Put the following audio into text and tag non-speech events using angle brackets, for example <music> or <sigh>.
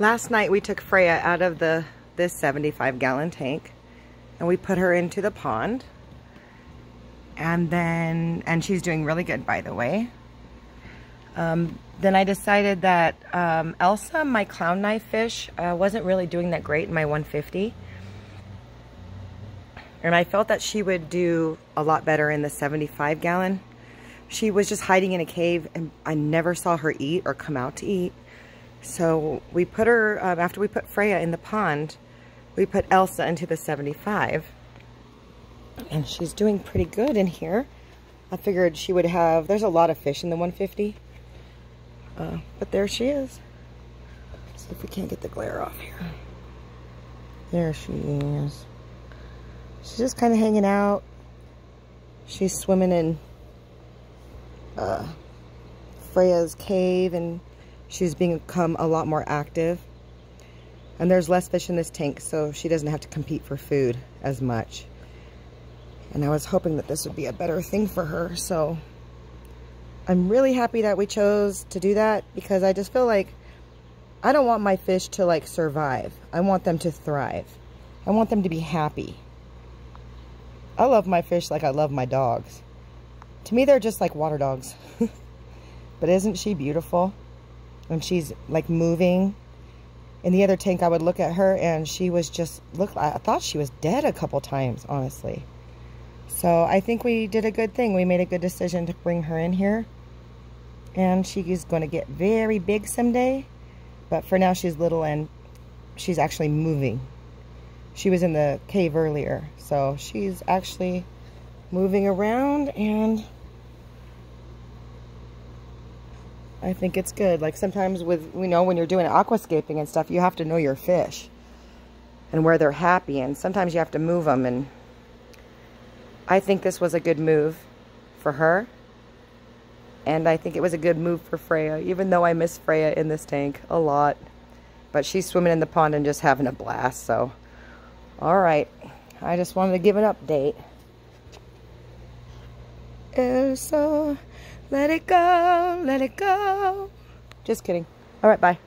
Last night we took Freya out of the this 75 gallon tank and we put her into the pond. And then, and she's doing really good by the way. Um, then I decided that um, Elsa, my clown knife fish, uh, wasn't really doing that great in my 150. And I felt that she would do a lot better in the 75 gallon. She was just hiding in a cave and I never saw her eat or come out to eat. So we put her, um, after we put Freya in the pond, we put Elsa into the 75. And she's doing pretty good in here. I figured she would have, there's a lot of fish in the 150. Uh, but there she is. Let's see if we can't get the glare off here. There she is. She's just kind of hanging out. She's swimming in uh, Freya's cave and she's become a lot more active. And there's less fish in this tank, so she doesn't have to compete for food as much. And I was hoping that this would be a better thing for her, so I'm really happy that we chose to do that because I just feel like I don't want my fish to like survive. I want them to thrive. I want them to be happy. I love my fish like I love my dogs. To me, they're just like water dogs. <laughs> but isn't she beautiful? When she's like moving. In the other tank, I would look at her and she was just, look, I thought she was dead a couple times, honestly. So I think we did a good thing. We made a good decision to bring her in here. And she is going to get very big someday. But for now, she's little and she's actually moving. She was in the cave earlier. So she's actually moving around and I think it's good. Like sometimes with, you know, when you're doing aquascaping and stuff, you have to know your fish and where they're happy. And sometimes you have to move them. And I think this was a good move for her. And I think it was a good move for Freya, even though I miss Freya in this tank a lot. But she's swimming in the pond and just having a blast. So, all right. I just wanted to give an update. Oh, Elsa, let it go, let it go. Just kidding. All right, bye.